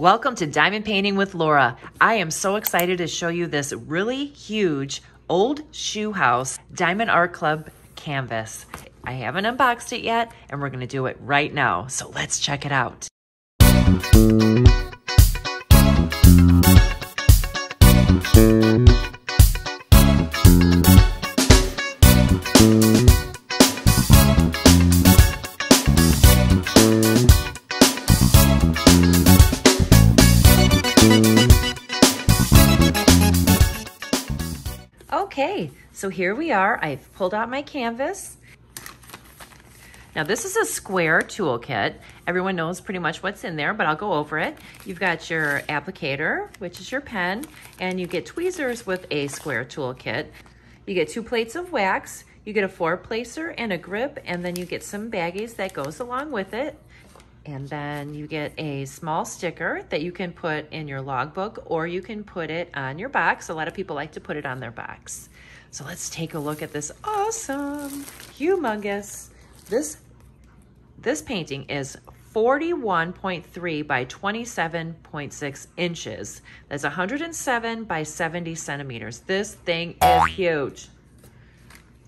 Welcome to Diamond Painting with Lora. I am so excited to show you this really huge old shoe house Diamond Art Club canvas. I haven't unboxed it yet and we're gonna do it right now. So let's check it out. Okay, so here we are. I've pulled out my canvas. Now this is a square toolkit. Everyone knows pretty much what's in there, but I'll go over it. You've got your applicator, which is your pen, and you get tweezers with a square toolkit. You get two plates of wax, you get a four placer and a grip, and then you get some baggies that goes along with it. And then you get a small sticker that you can put in your logbook or you can put it on your box. A lot of people like to put it on their box. So let's take a look at this awesome, humongous, this, this painting is 41.3 by 27.6 inches. That's 107 by 70 centimeters. This thing is huge.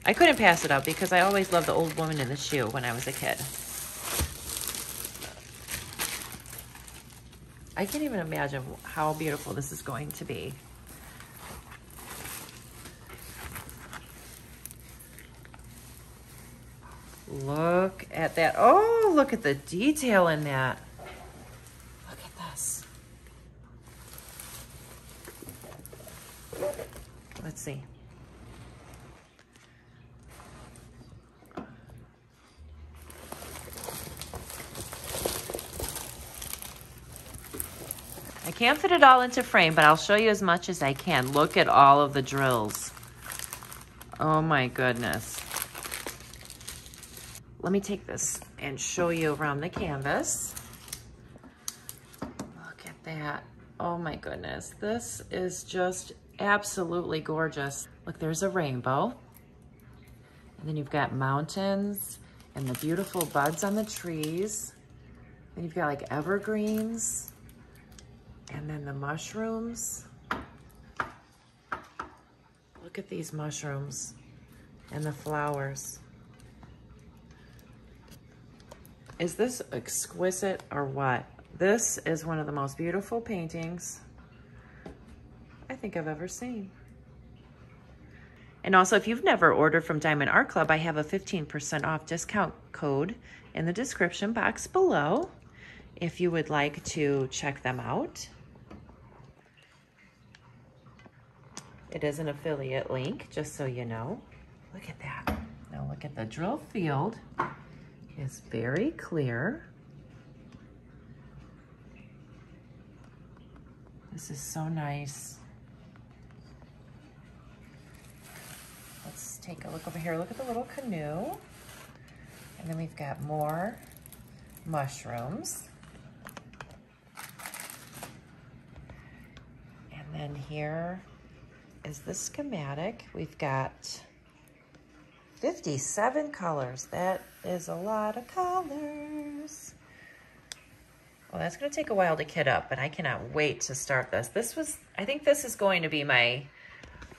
I couldn't pass it up because I always loved the old woman in the shoe when I was a kid. I can't even imagine how beautiful this is going to be. Look at that. Oh, look at the detail in that. Look at this. Let's see. I can't fit it all into frame, but I'll show you as much as I can. Look at all of the drills. Oh my goodness. Let me take this and show you around the canvas. Look at that. Oh my goodness. This is just absolutely gorgeous. Look, there's a rainbow. And then you've got mountains and the beautiful buds on the trees. Then you've got like evergreens and then the mushrooms. Look at these mushrooms and the flowers. Is this exquisite or what? This is one of the most beautiful paintings I think I've ever seen. And also, if you've never ordered from Diamond Art Club, I have a 15% off discount code in the description box below if you would like to check them out. It is an affiliate link, just so you know. Look at that. Now look at the drill field. It's very clear. This is so nice. Let's take a look over here. Look at the little canoe. And then we've got more mushrooms. And then here is the schematic. We've got 57 colors. That is a lot of colors. Well, that's going to take a while to kit up, but I cannot wait to start this. This was, I think this is going to be my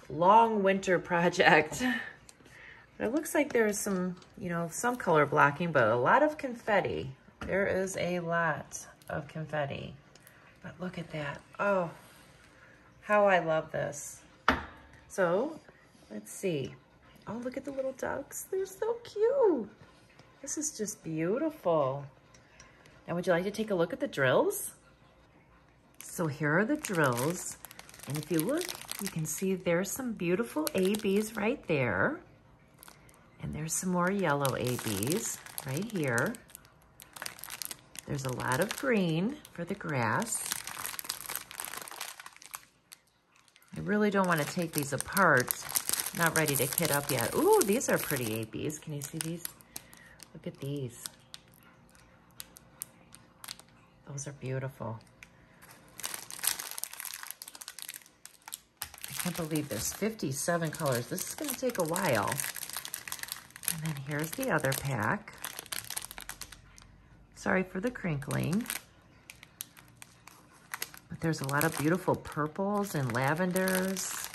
long winter project. But it looks like there's some, you know, some color blocking, but a lot of confetti. There is a lot of confetti. But look at that. Oh, how I love this. So let's see. Oh, look at the little ducks. They're so cute. This is just beautiful. Now, would you like to take a look at the drills? So here are the drills. And if you look, you can see there's some beautiful ABs right there. And there's some more yellow ABs right here. There's a lot of green for the grass. I really don't want to take these apart. Not ready to kit up yet. Ooh, these are pretty ABs. Can you see these? Look at these. Those are beautiful. I can't believe there's 57 colors. This is going to take a while. And then here's the other pack. Sorry for the crinkling. There's a lot of beautiful purples and lavenders.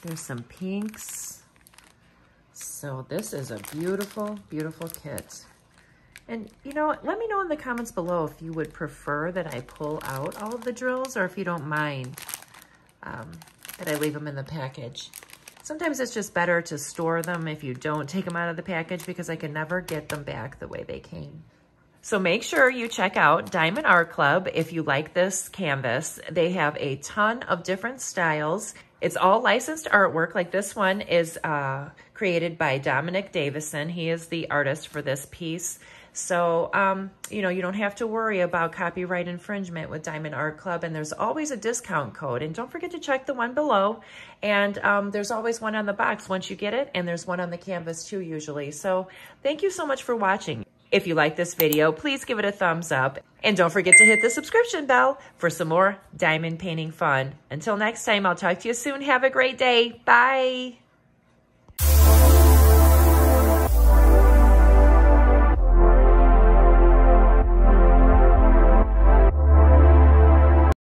There's some pinks. So this is a beautiful, beautiful kit. And you know, let me know in the comments below if you would prefer that I pull out all of the drills or if you don't mind um, that I leave them in the package. Sometimes it's just better to store them if you don't take them out of the package because I can never get them back the way they came. So make sure you check out Diamond Art Club if you like this canvas. They have a ton of different styles. It's all licensed artwork. Like this one is uh, created by Dominic Davison. He is the artist for this piece. So, um, you know, you don't have to worry about copyright infringement with Diamond Art Club. And there's always a discount code. And don't forget to check the one below. And um, there's always one on the box once you get it. And there's one on the canvas too, usually. So thank you so much for watching. If you like this video, please give it a thumbs up. And don't forget to hit the subscription bell for some more diamond painting fun. Until next time, I'll talk to you soon. Have a great day. Bye.